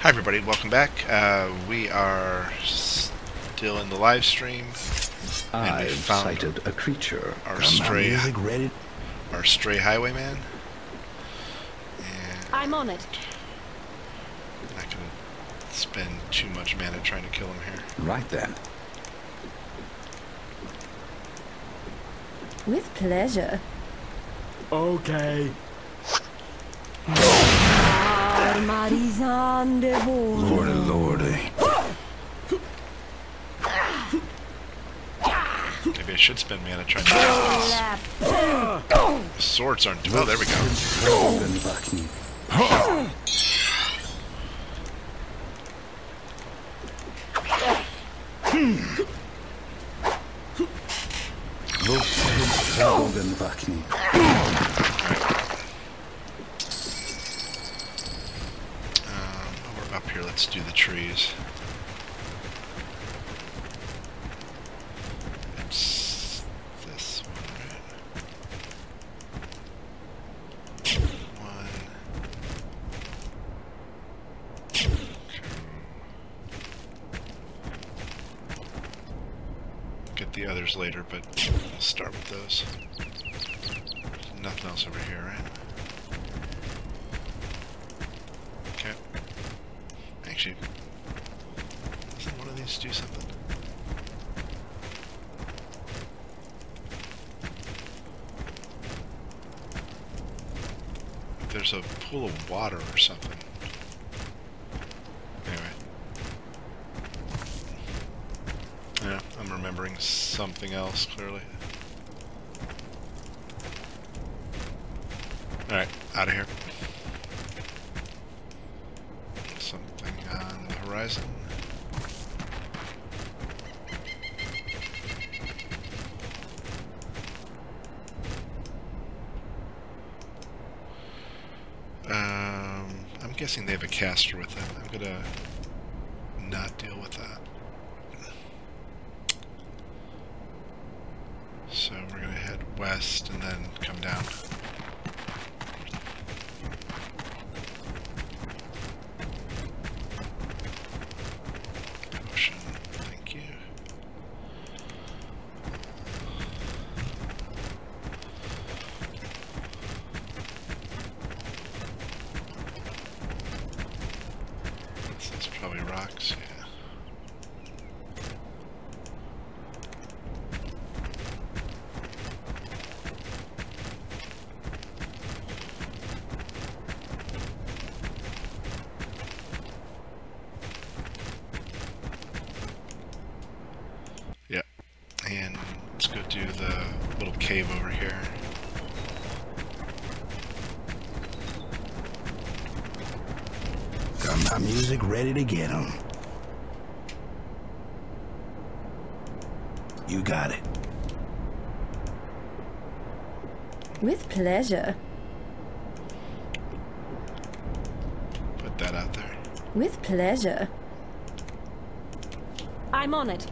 Hi everybody, welcome back. Uh, we are still in the live stream. I've found sighted a creature. our Got stray, music our stray highwayman. And I'm on it. I'm not gonna spend too much mana trying to kill him here. Right then. With pleasure. Okay. Lordy, lordy. Maybe I should spend mana trying to kill this. Swords aren't. doing. Oh, there we go. Dragonvakni. Dragonvakni. Um, we're up here. Let's do the trees. It's this one, right? One. Get the others later, but we'll start with those. Nothing else over here, right? Okay. Actually, doesn't one of these do something? There's a pool of water or something. Anyway. Yeah, I'm remembering something else, clearly. Alright, out of here. Something on the horizon. Um, I'm guessing they have a caster with them. I'm gonna not deal with that. So we're gonna head west and then come down. Potion, thank you. This is probably rocks, yeah. Yep. And let's go do the little cave over here. Got my music ready to get 'em. You got it. With pleasure. Put that out there. With pleasure. I'm on it.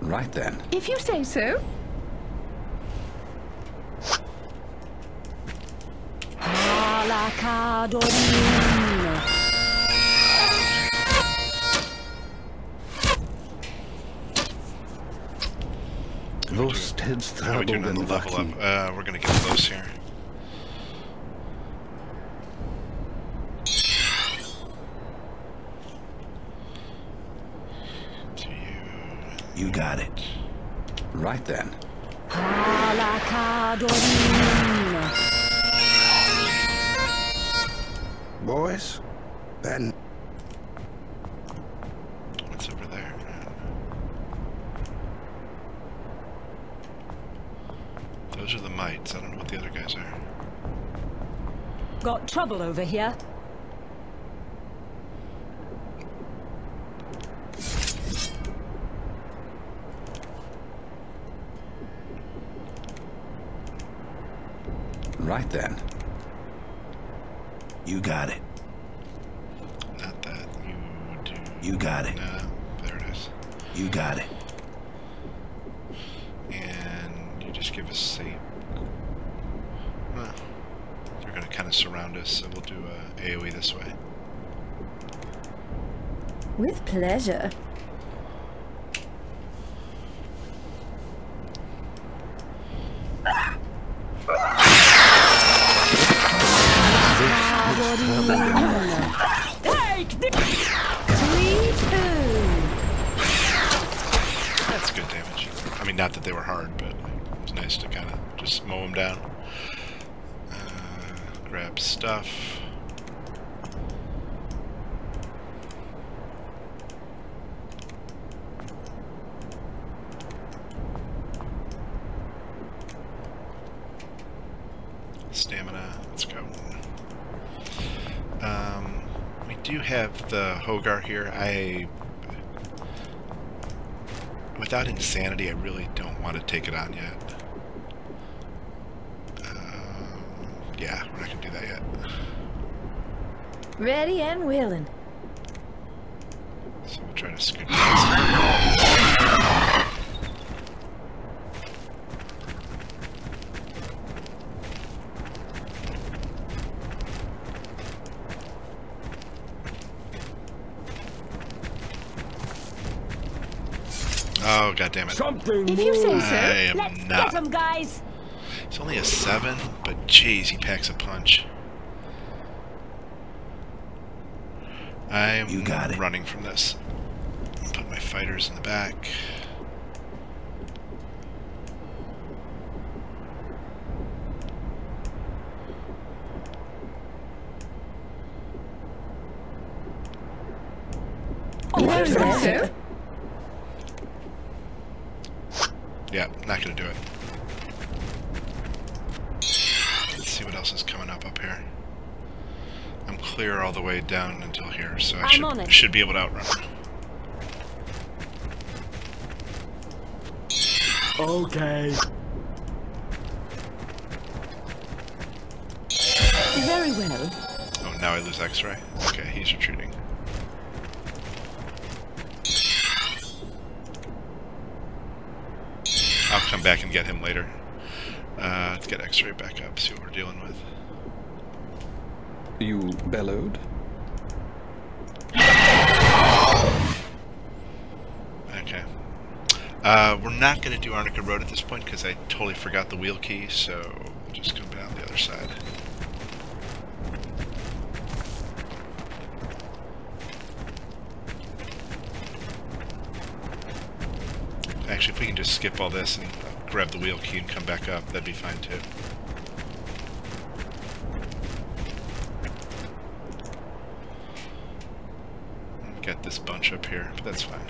Right then. If you say so. Alacadorin. Vosteds How are we doing on the level up? Dragonvakni. Uh, we're gonna get close here. Do you... You got it. Right then. Boys, that What's over there? Those are the mites. I don't know what the other guys are. Got trouble over here. Right then. you got it. Not that. You do... You got it. No, there it is. You got it. And you just give us safe kind of surround us, so we'll do uh, AoE this way. With pleasure. Take this! Sweet food! That's good damage. I mean, not that they were hard, but it was nice to kind of just mow them down. Uh, grab stuff. Stamina, let's go. Um, we do have the Hogar here. I without insanity, I really don't want to take it on yet. Um, yeah, we're not gonna do that yet. Ready and willing. So we'll try to scoot past. Oh god damn it! Something If you say I so, am let's not. get 'em, guys! It's only a seven, but jeez, he packs a punch. I'm You got it. running from this. Put my fighters in the back. With pleasure. Yeah, not gonna do it. Let's see what else is coming up up here. I'm clear all the way down until here, so I I'm should on it. should be able to outrun. her. Okay. Very well. Oh, now I lose X-ray. Okay, he's retreating. I'll come back and get him later. Uh, let's get X-ray back up, see what we're dealing with. You bellowed? Uh, we're not going to do Arnika Road at this point because I totally forgot the wheel key, so we'll just come down the other side. Actually, if we can just skip all this and grab the wheel key and come back up, that'd be fine too. Get this bunch up here, but that's fine.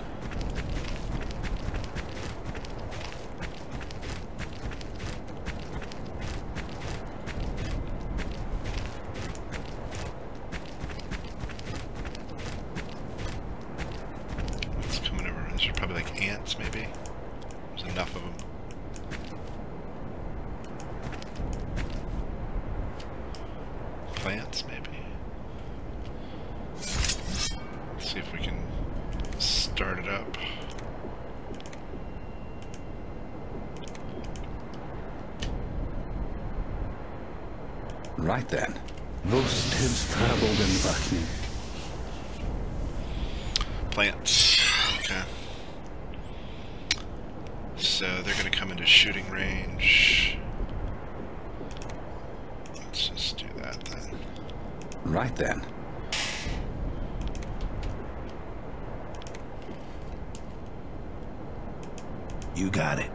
What's coming over? These are probably like ants, maybe. There's enough of them. Plants, maybe. Let's see if we can start it up. Right then. Vust tillströbelden vakning. Plants. Okay. So they're going to come into shooting range. Let's just do that then. Right then. You got it.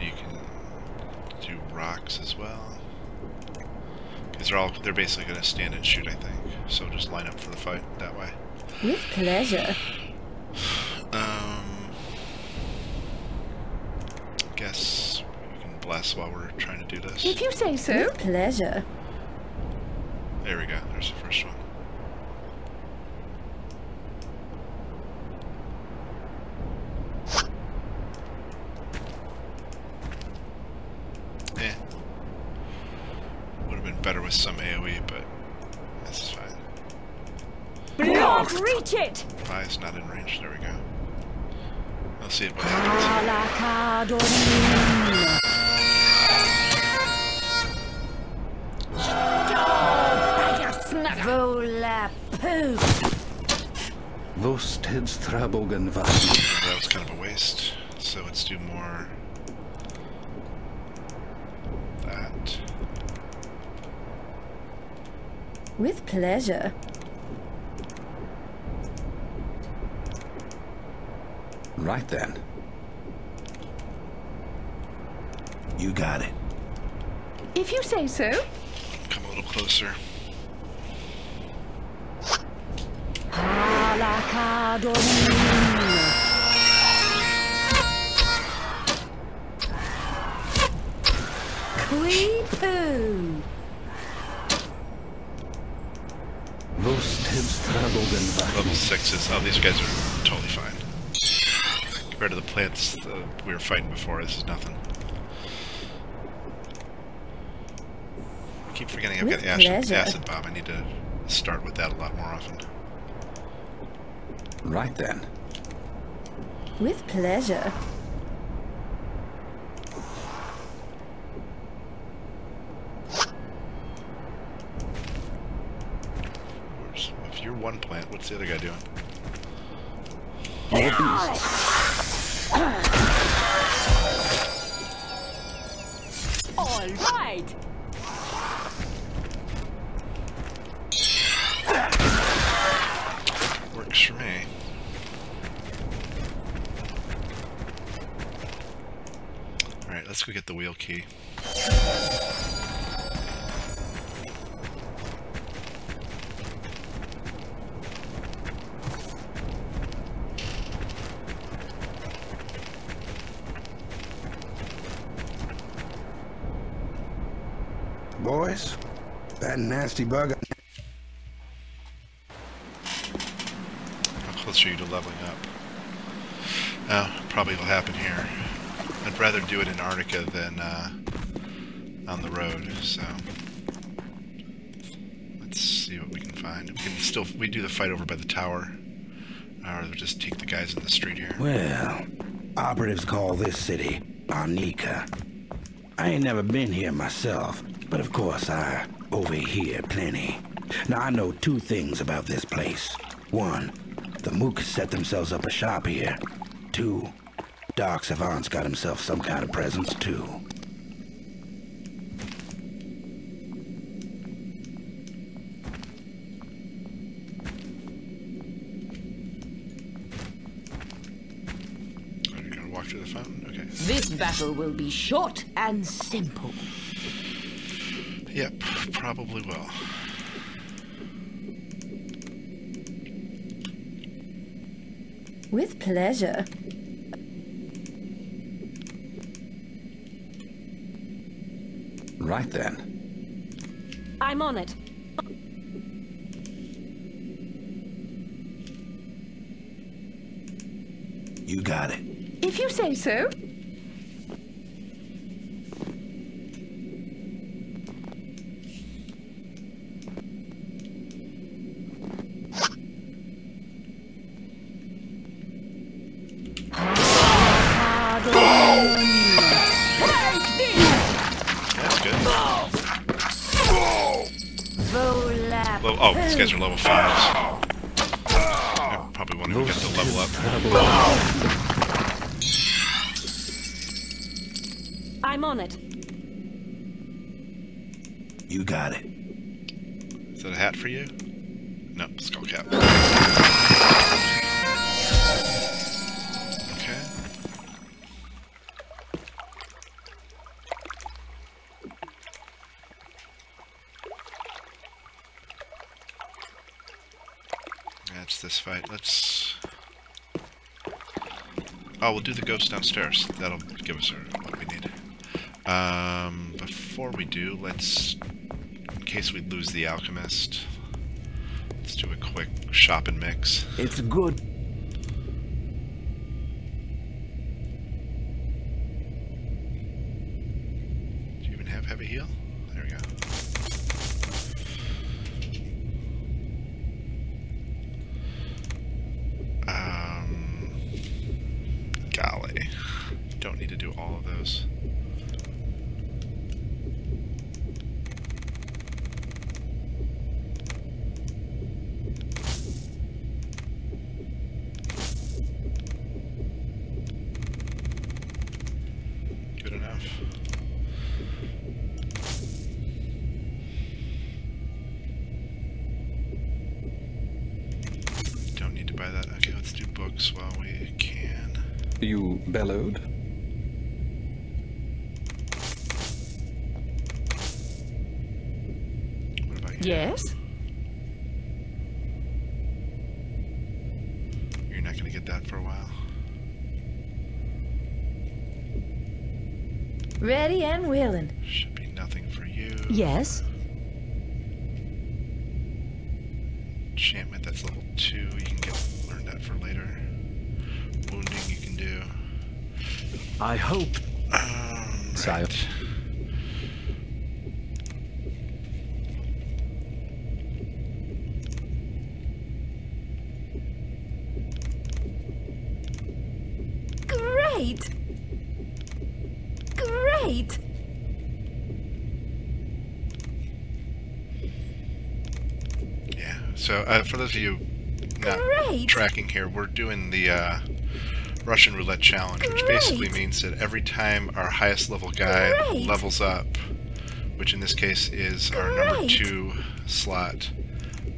You can do rocks as well. Because they're all they're basically going to stand and shoot, I think. So just line up for the fight that way. With pleasure. Um, guess we can bless while we're trying to do this. If you say so. With pleasure. There we go. There's the first one. Watch it! Fire's not in range. There we go. I'll see what happens. Vosted's Trabogan That was kind of a waste. So let's do more that. With pleasure. Right then. You got it. If you say so. Come a little closer. Creepoo. Vosteds Trabogen Level Vagn. sixes. Oh, these guys are totally fine. Compared to the plants uh, we were fighting before, this is nothing. I keep forgetting I've With got acid, pleasure. acid bomb. I need to start with that a lot more often. Right then. With pleasure. If you're one plant, what's the other guy doing? More beasts. All right. Works for me. Alright, let's go get the wheel key. Boys, that nasty bug. How close are you to leveling up? Oh, probably will happen here. I'd rather do it in Arnika than uh, on the road, so... Let's see what we can find. We can still... We do the fight over by the tower. Or just take the guys in the street here. Well, operatives call this city Arnika. I ain't never been here myself, but of course I overhear plenty. Now I know two things about this place. One, the Mooks set themselves up a shop here. Two, Dark Savant's got himself some kind of presence too. Are you gonna walk through the? Okay. This battle will be short and simple. Yep, probably will. With pleasure. Right then. I'm on it. You got it. If you say so. Do the ghost downstairs. That'll give us our, what we need. Um, before we do, let's in case we lose the alchemist. Let's do a quick shop and mix. It's good. Do you even have heavy heal? Good enough. Don't need to buy that. Okay, let's do books while we can. You bellowed? Yes? You're not gonna get that for a while. Ready and willing. Should be nothing for you. Yes? Enchantment, that's level two. You can get learn that for later. Wounding you can do. I hope. Um, Sire. right. Great! Great! Yeah. So uh, for those of you not Great! tracking here, we're doing the uh, Russian roulette challenge, which basically means that every time our highest level guy Great. levels up, which in this case is our number two slot,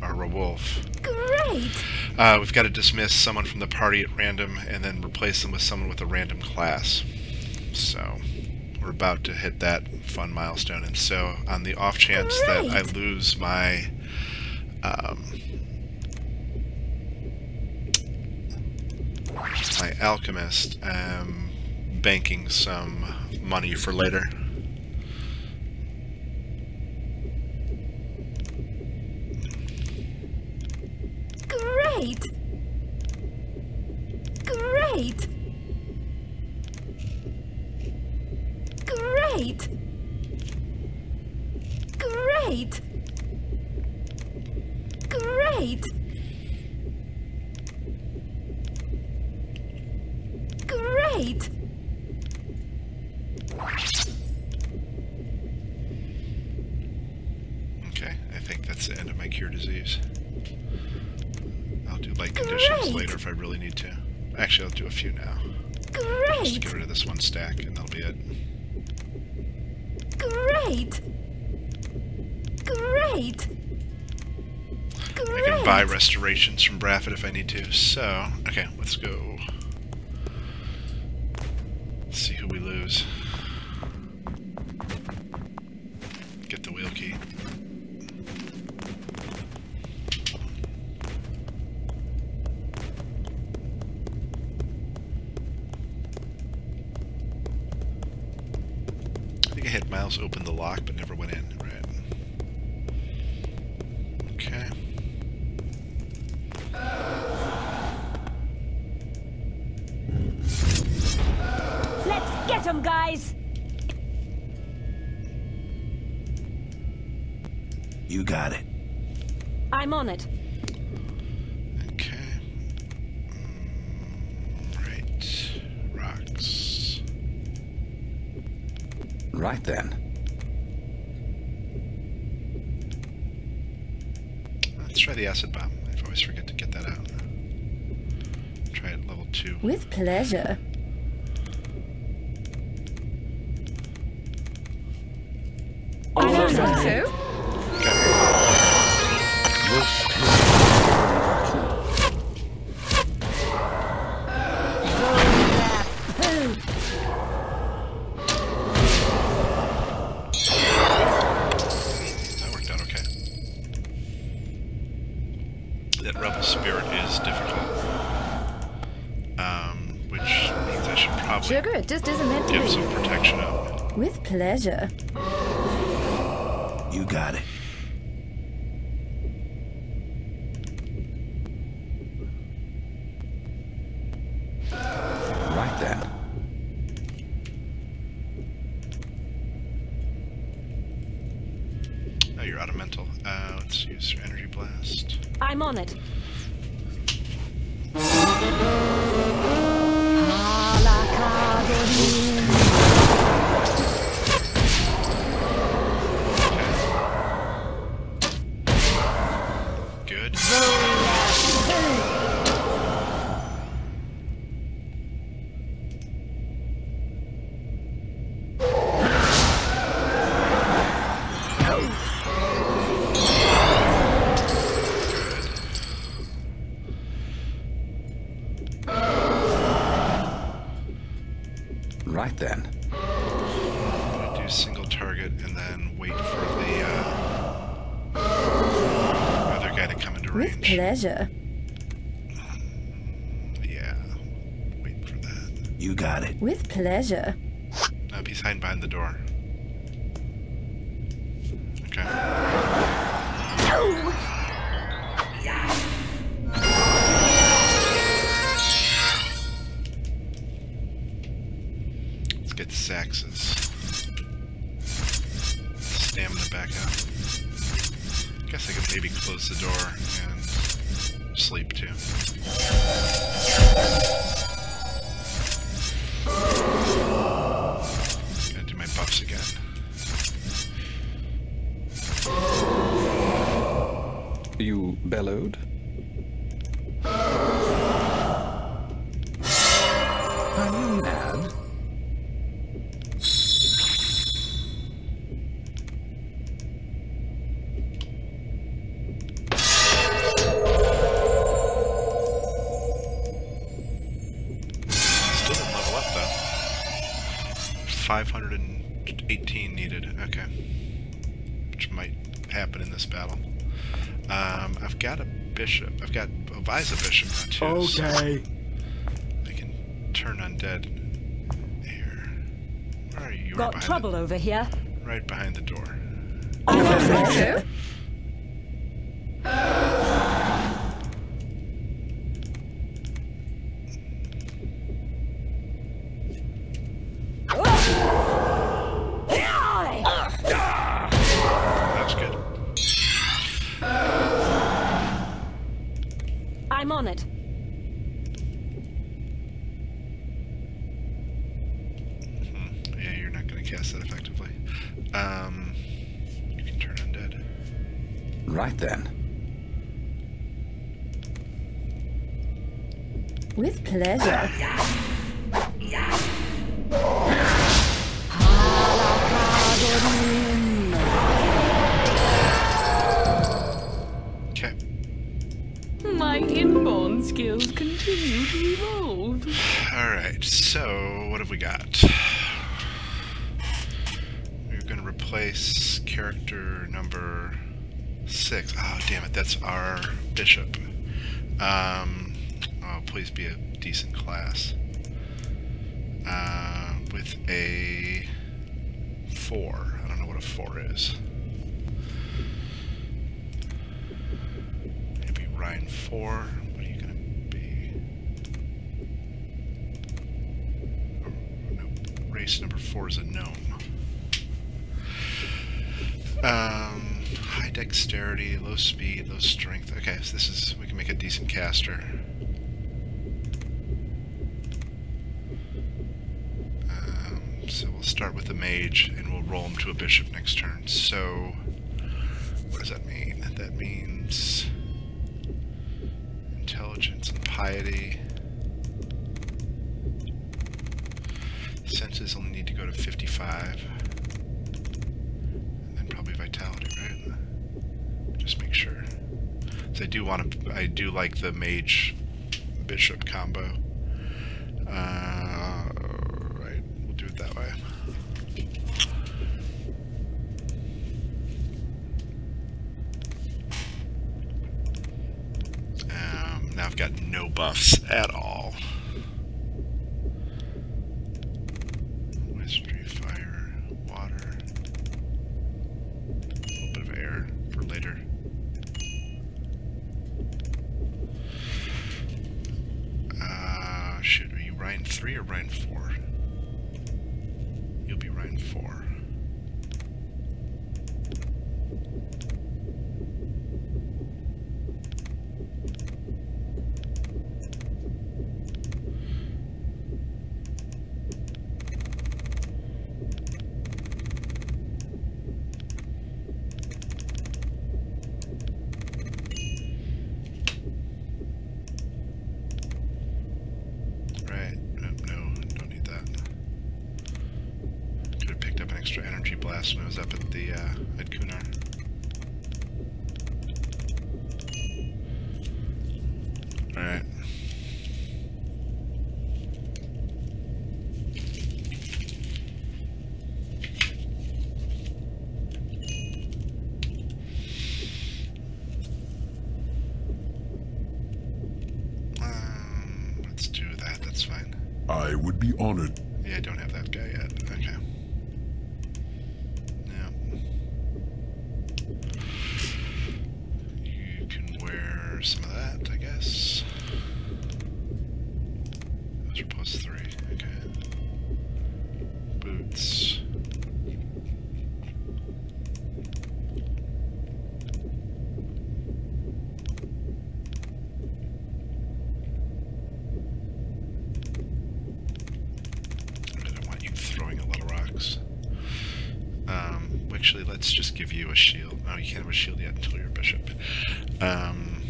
our wolf, Great! uh, we've got to dismiss someone from the party at random and then replace them with someone with a random class. So we're about to hit that fun milestone, and so on the off chance that I lose my um, my alchemist, um, banking some money for later. Great! Great! Great! Great! Great! Great! Okay, I think that's the end of my cure disease. I'll do light conditions Great. later if I really need to. Actually, I'll do a few now. Just Great! get rid of this one stack, and that'll be it. Great! Great! I can buy restorations from Braffett if I need to. So, Right then. Let's try the acid bomb. I always forget to get that out. Try it level two. With pleasure. With pleasure. Yeah, wait for that. You got it. With pleasure. Nope, he's hiding behind the door. Okay. Let's get Sax's stamina Maybe close the door and sleep too. My again. You bellowed? Bishop. I've got Eliza bishop now too. so I can turn undead here. Where are you? You Got behind trouble over here. Right behind the door. Oh, Pleasure. That cast that effectively. Um, you can turn undead. Right then. With pleasure. Okay. My inborn skills continue to evolve. Alright, so what have we got? We're replace character number six. Oh, damn it, that's our bishop. Um, oh, please be a decent class. Uh, with a four. I don't know what a four is. Maybe Ryan four. What are you to be? Race number four is a gnome. Um, high dexterity, low speed, low strength. Okay, so this is we can make a decent caster. Um, so we'll start with the mage, and we'll roll him to a bishop next turn. So, what does that mean? That means intelligence and piety. Senses only need to go to 55. And then probably vitality, right? Just make sure. So I do want to, I do like the mage bishop combo. Uh, right, we'll do it that way. Um, now I've got no buffs at all. Um, actually, let's just give you a shield. Oh, you can't have a shield yet until you're a bishop. Um,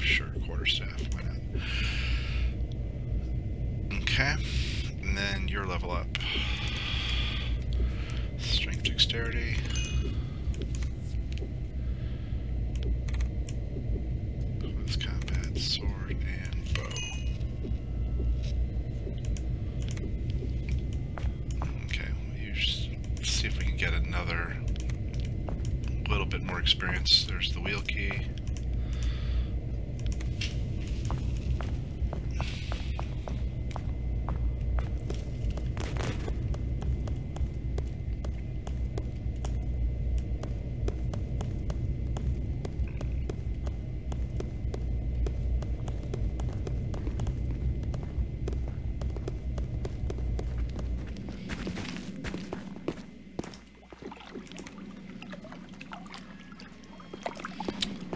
sure, quarterstaff. Why not? Okay, and then your level up. Strength, dexterity. Close combat, sword, and bow. Okay, you s- see if we can get another little bit more experience. There's the wheel key.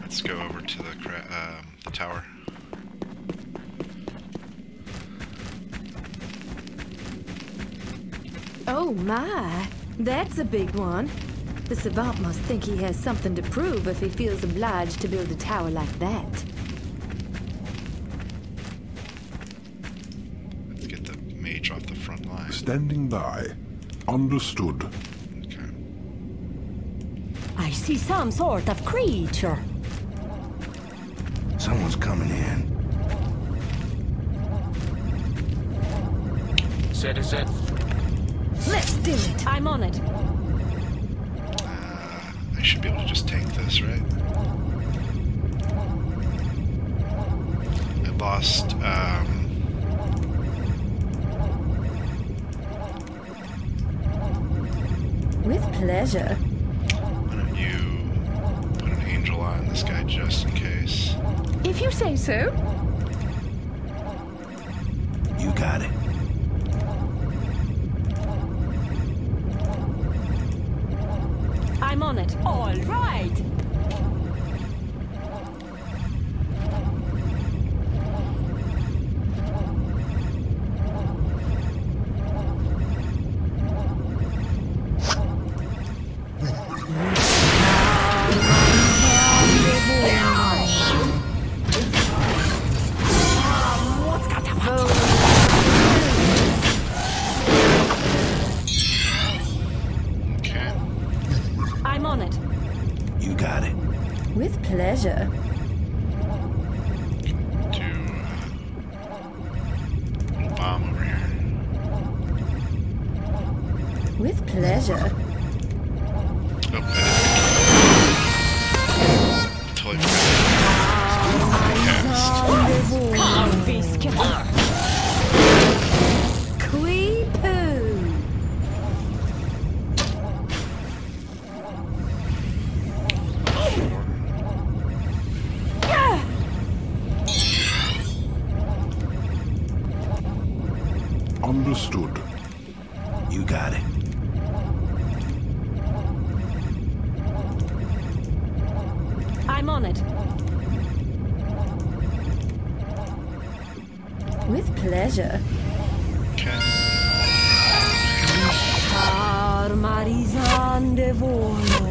Let's go over to the cra- um, the tower. Oh my, that's a big one. The savant must think he has something to prove if he feels obliged to build a tower like that. Let's get the mage off the front line. Standing by. Understood. Okay. I see some sort of creature. Someone's coming in. Citizen. Let's do it. I'm on it. Uh, I should be able to just take this, right? I lost. Um, With pleasure. why don't you put an angel on this guy just in case? If you say so. devoram.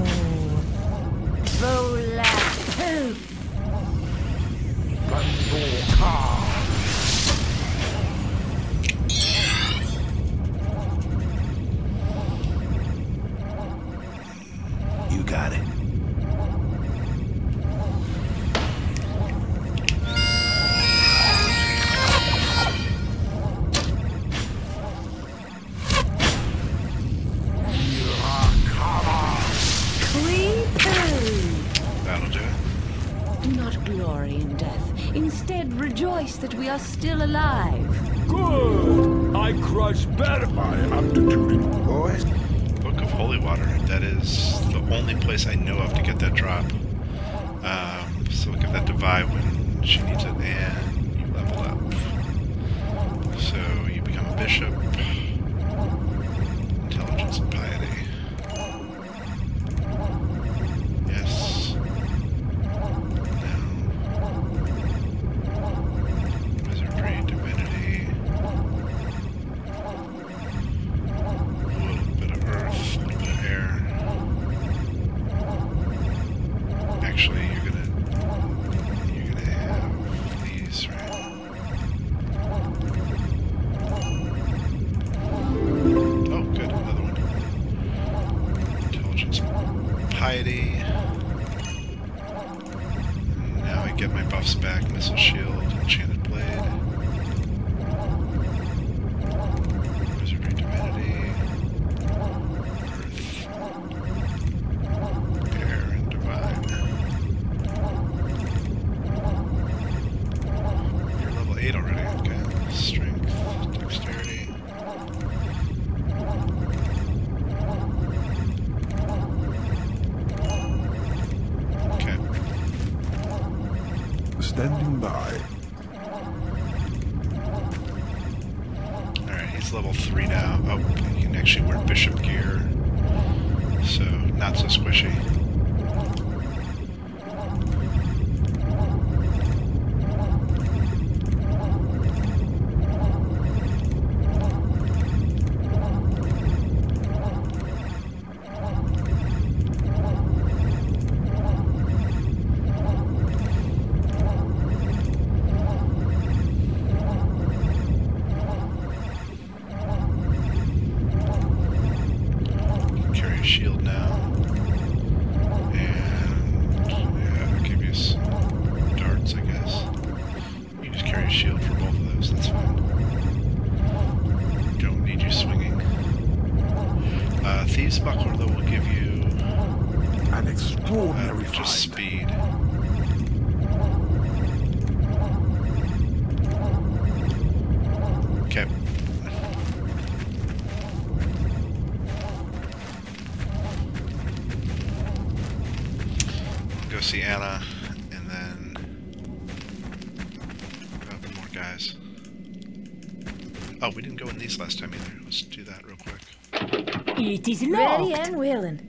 It is locked. Ready and willing.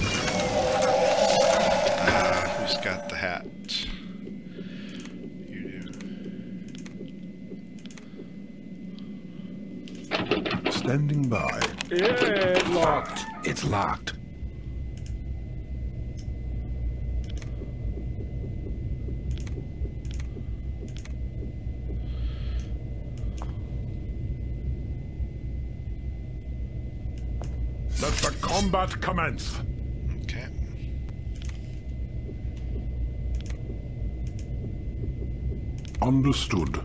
Uh, who's got the hat? You do. Standing by. Yeah, locked. It's locked. Combat commence. Okay. Understood.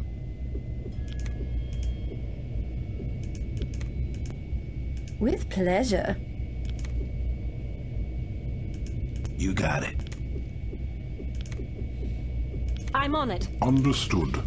With pleasure. You got it. I'm on it. Understood.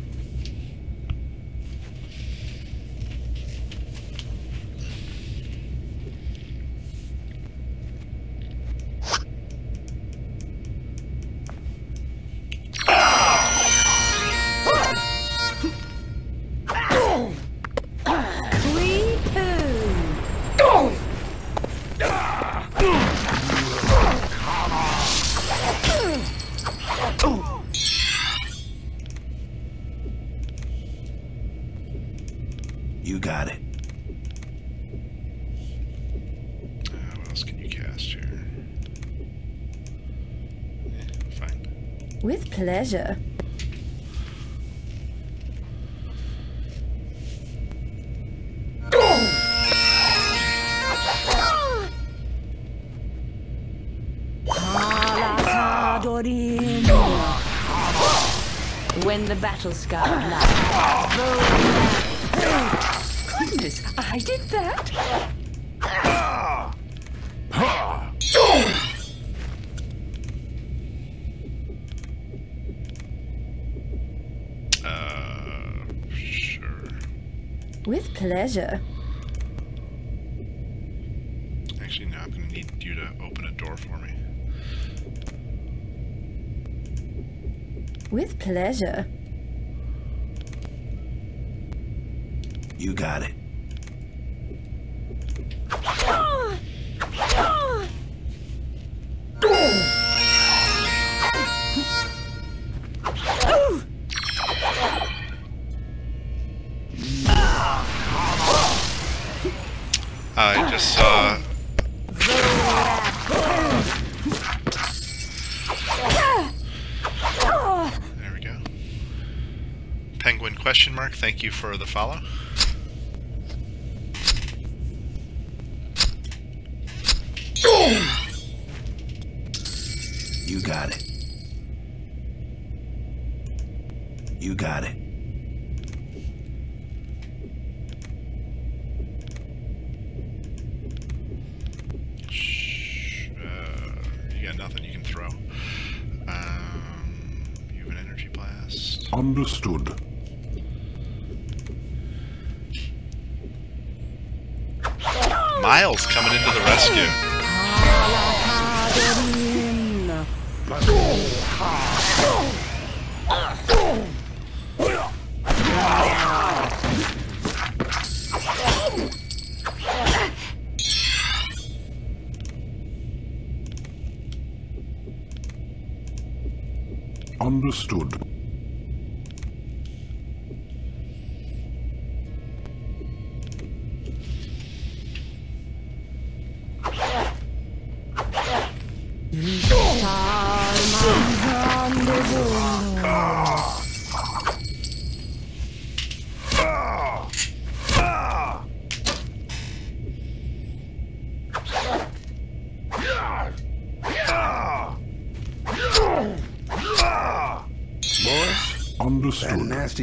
pleasure. Ah, when the battle scar With pleasure. Actually, no, I'm gonna need you to open a door for me. With pleasure. You got it. Thank you for the follow. Rescue.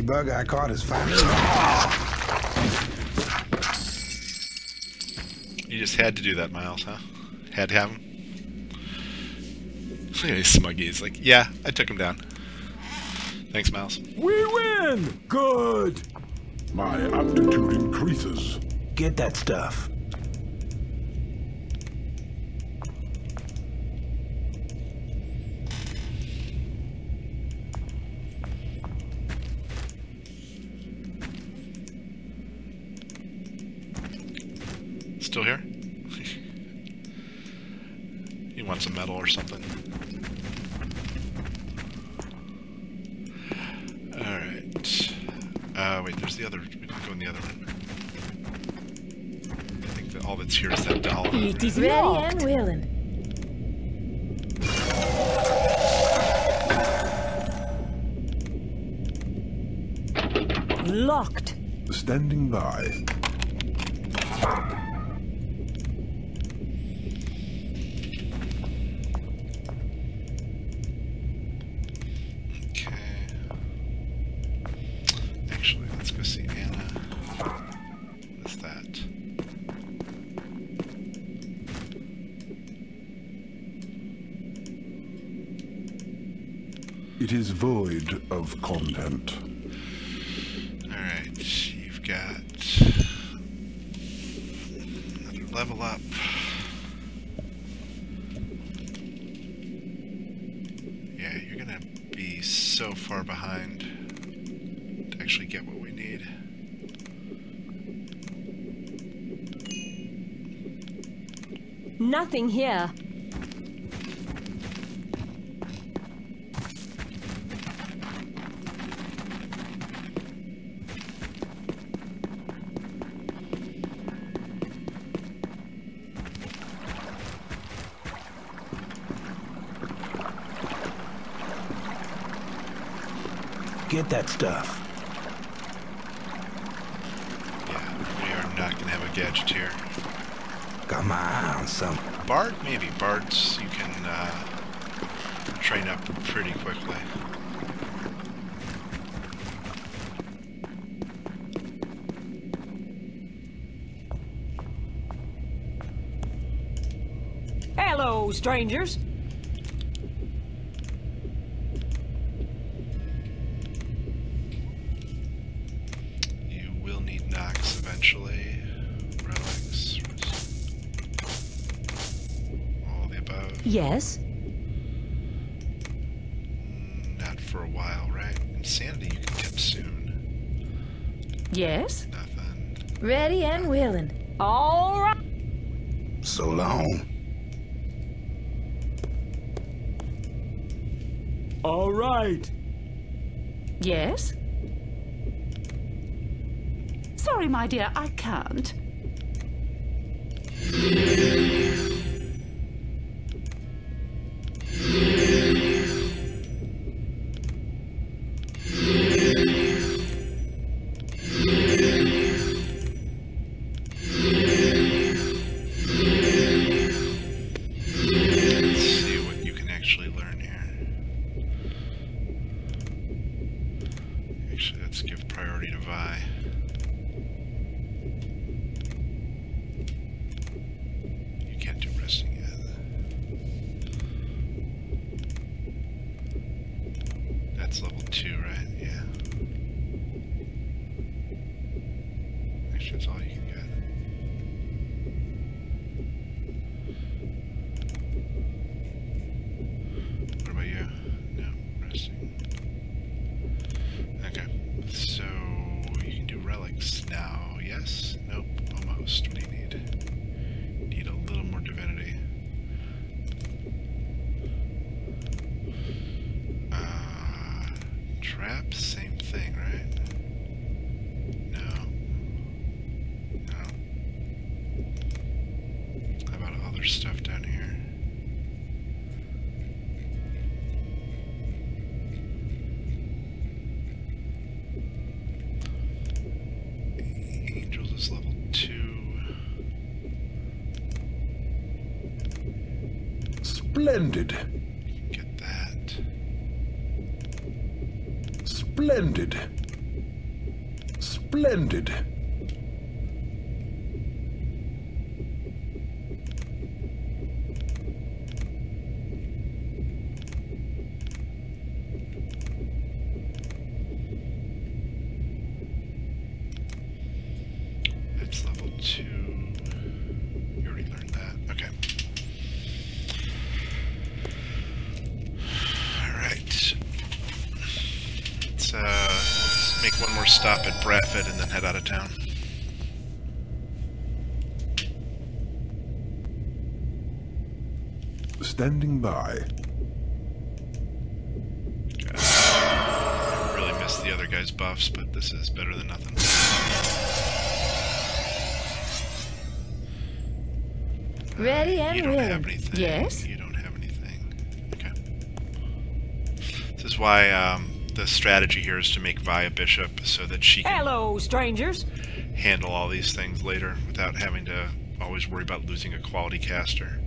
Bug I caught is finally. You just had to do that, Myles, huh? Had to have him. Look at these smuggy. He's like, yeah, I took him down. Thanks, Myles. We win! Good! My aptitude increases. Get that stuff. It is void of content. Alright, you've got another level up. Yeah, you're gonna be so far behind to actually get what we need. Nothing here. Get that stuff. Yeah, we are not gonna have a gadgeteer. Got my eye on some. Bart, maybe. Bart's. you can uh, train up pretty quickly. Hello, strangers. Sorry, my dear, I can't. Stop at Bradford and then head out of town. Standing by. I really missed the other guy's buffs, but this is better than nothing. Ready and you don't willing. have anything. Yes? You don't have anything. Okay. This is why um, the strategy here is to make Vi a bishop so that she can Hello, strangers. handle all these things later without having to always worry about losing a quality caster.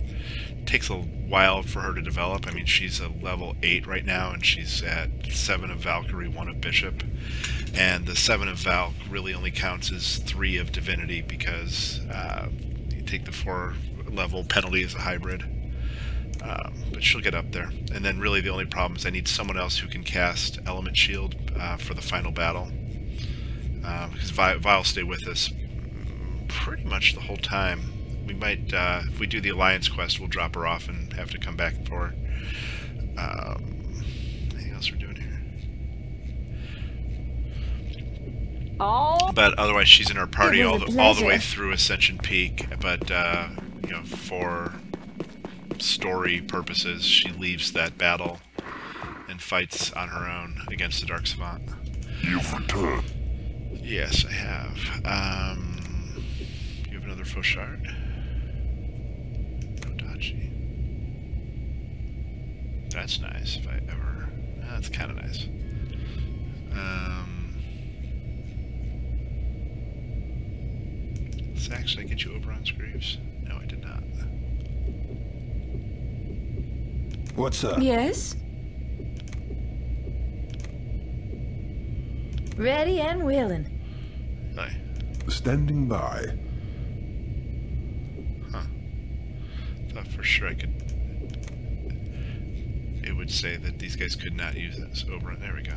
It takes a while for her to develop. I mean, she's a level 8 right now, and she's at 7 of Valkyrie, 1 of Bishop. And the 7 of Valk really only counts as 3 of Divinity because uh, you take the 4 level penalty as a hybrid. Um, but she'll get up there. And then really the only problem is I need someone else who can cast Element Shield uh, for the final battle. Uh, because Vi, Vi will stay with us pretty much the whole time. We might, uh, if we do the Alliance quest, we'll drop her off and have to come back for her. Um, anything else we're doing here? All But otherwise, she's in our party all the, all the way through Ascension Peak. But uh, you know, for story purposes, she leaves that battle and fights on her own against the Dark Savant. You've returned. Yes, I have. Um, you have another Fauchard? No Dachi. That's nice, if I ever... That's kind of nice. Um... Saxx, did I get you Oberon's Graves? No, I did not. What's up? Yes? Ready and willing. Really? Standing by. Huh. Thought for sure I could... It would say that these guys could not use this. Oberon, there we go.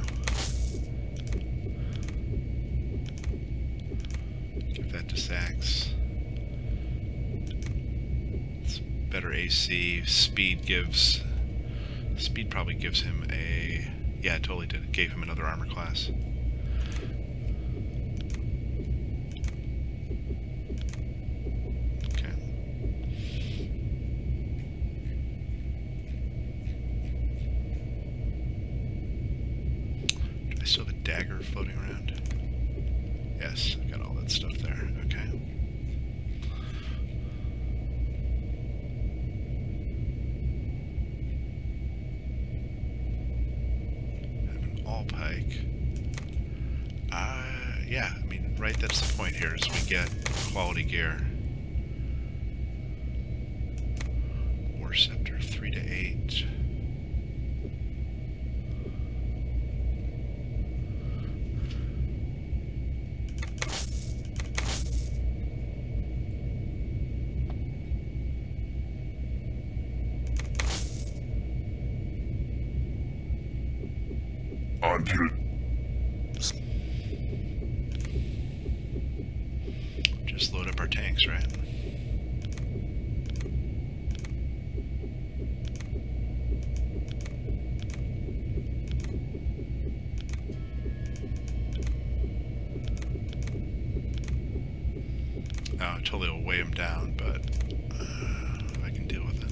Give that to Saxx. Let's better AC. Speed gives. Speed probably gives him a. Yeah, totally did. It gave him another armor class. Okay. Do I still have a dagger floating around? Yes, I got all that stuff there. Okay. Have an all pike. Uh, yeah, I mean, right, that's the point here, is we get quality gear. War Scepter, 3 to 8. Until Just load up our tanks, right? Oh, it totally will weigh them down, but uh, I can deal with it.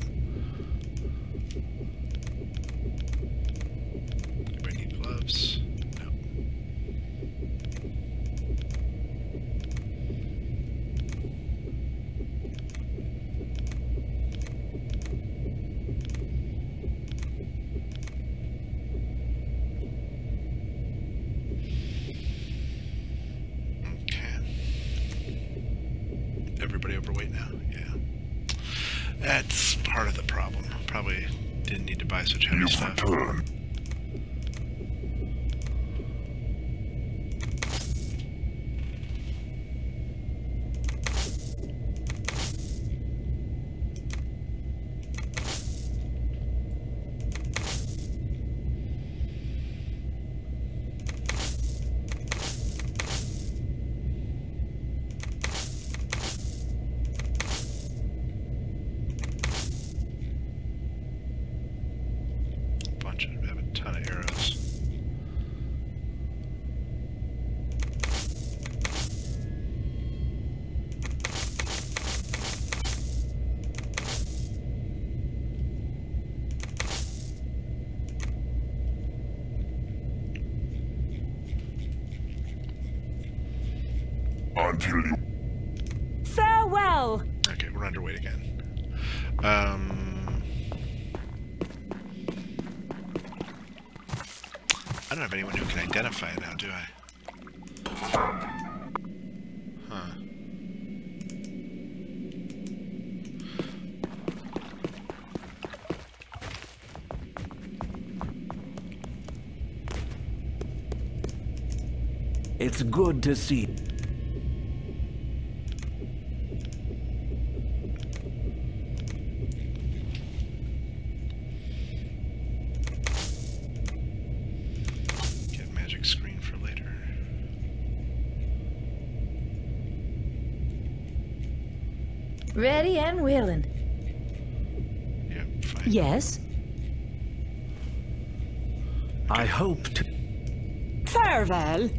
Anybody need gloves? No. Okay. Everybody overweight now? Yeah. That's part of the problem. Probably didn't need to buy such heavy you've stuff. returned. bunch of have a ton of arrows. Until you Farewell! Okay, we're underweight again. Um, I don't have anyone who can identify it now, do I? Huh. It's good to see. Get magic screen for later. Ready and willing. Yep, fine. Yes? I hope to. Farewell!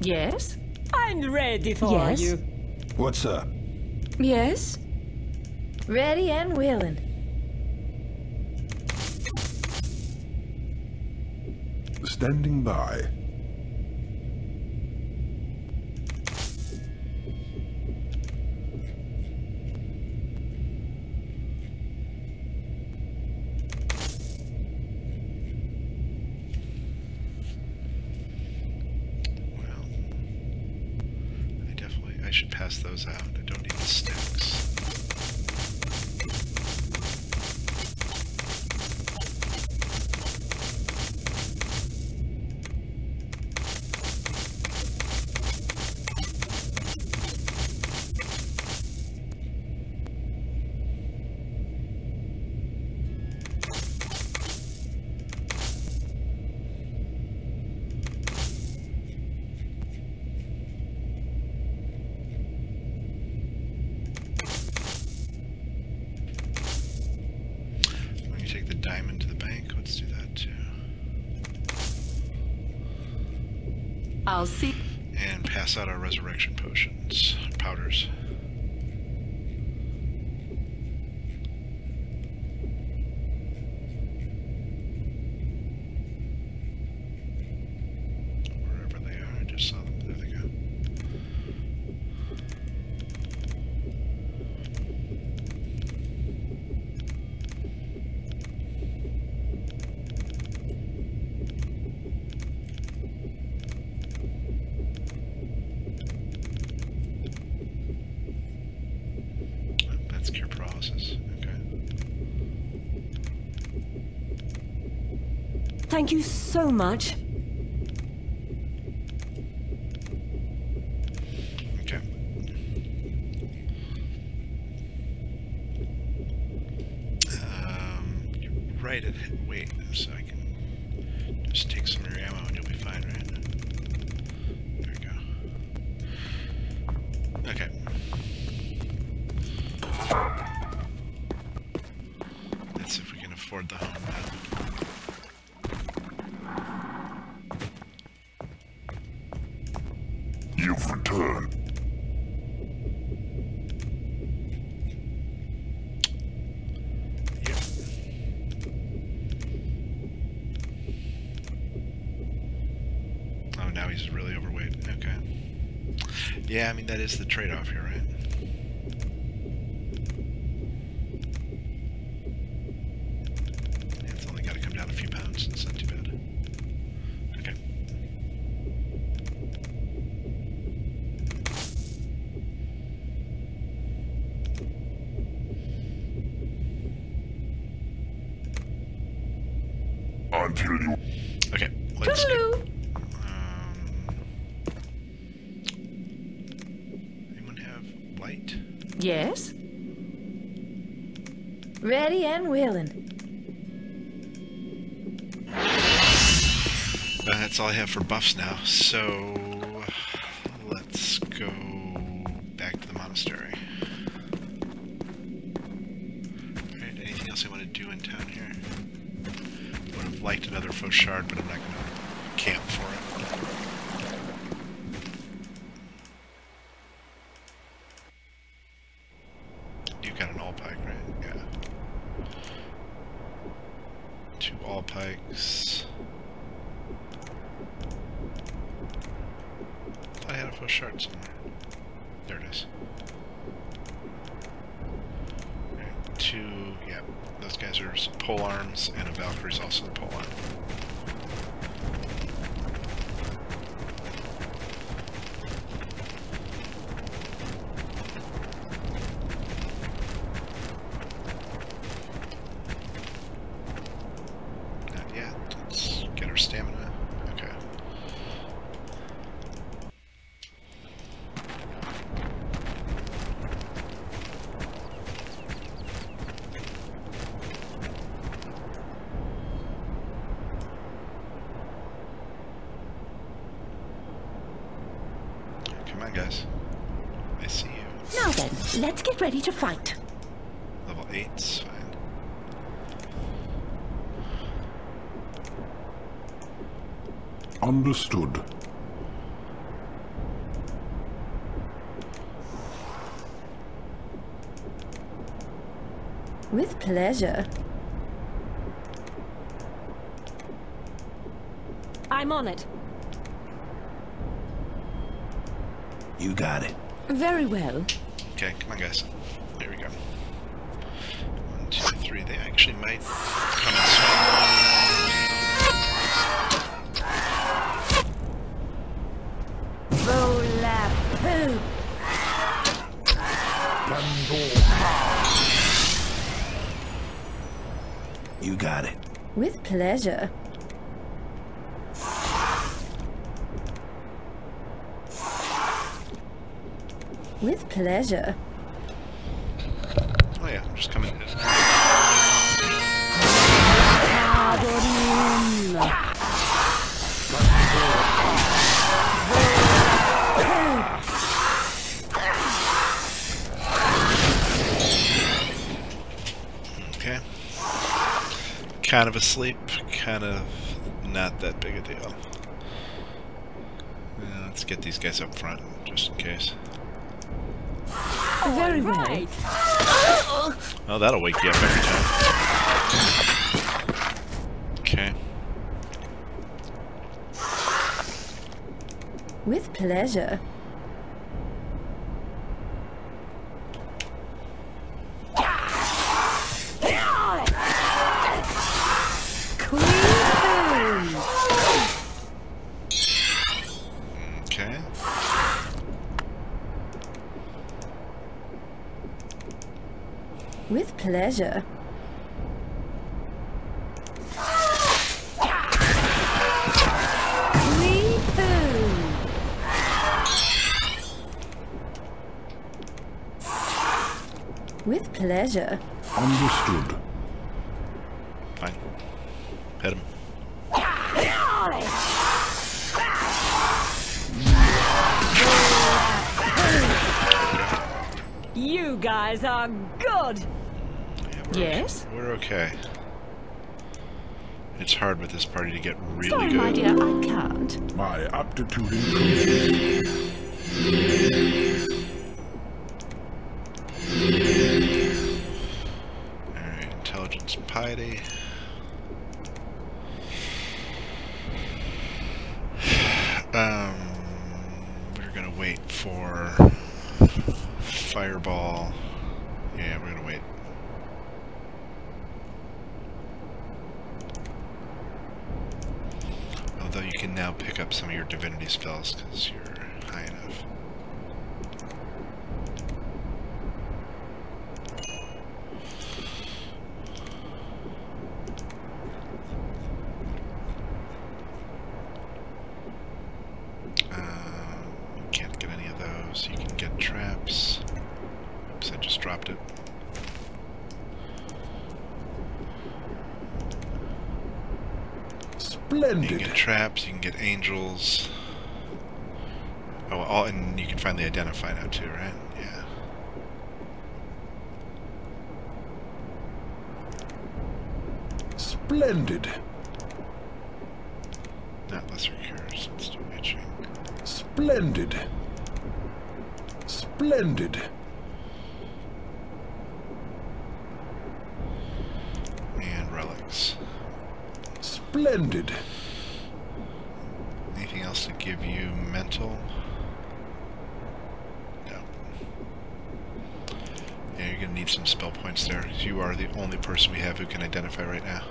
Yes? I'm ready for Yes? you. What's up? Yes? Ready and willing. standing by. Well, I definitely I should pass those out. I don't need sticks. shall see and pass out our resurrection. Thank you so much. Yeah, I mean, that is the trade-off here, right? that's all I have for buffs now, so guys are pole arms, and a Valkyrie's also a pole arm. pleasure. I'm on it. You got it. Very well. Okay, come on, guys. pleasure. With pleasure. Kind of asleep, kind of not that big a deal. Yeah, let's get these guys up front, just in case. Very well. Oh, that'll wake you up every time. Okay. With pleasure. Queen Okay. With pleasure. With pleasure. Understood. Fine. Hit him. You guys are good. Yeah, we're Yes? We're okay. It's hard with this party to get really Sorry, good. my dear, I can't. My aptitude increases. Now pick up some of your divinity spells because you're high enough. Um, you can't get any of those. You can get traps. Oops, I just dropped it. You can Splendid. get traps, you can get angels. Oh, all, and you can finally identify now too, right? Yeah. Splendid. Not lesser cures, let's do itching. Splendid. Splendid. And relics. Splendid. Anything else to give you mental? No. Yeah, you're gonna need some spell points there. You are the only person we have who can identify right now.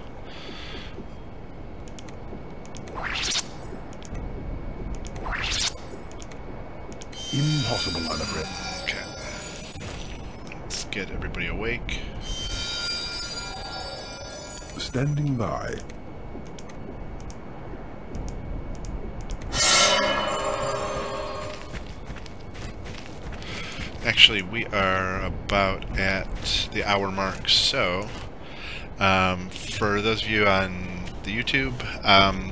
Impossible, Annabeth. Okay. Let's get everybody awake. Standing by. Actually, we are about at the hour mark, so um, for those of you on the YouTube, um,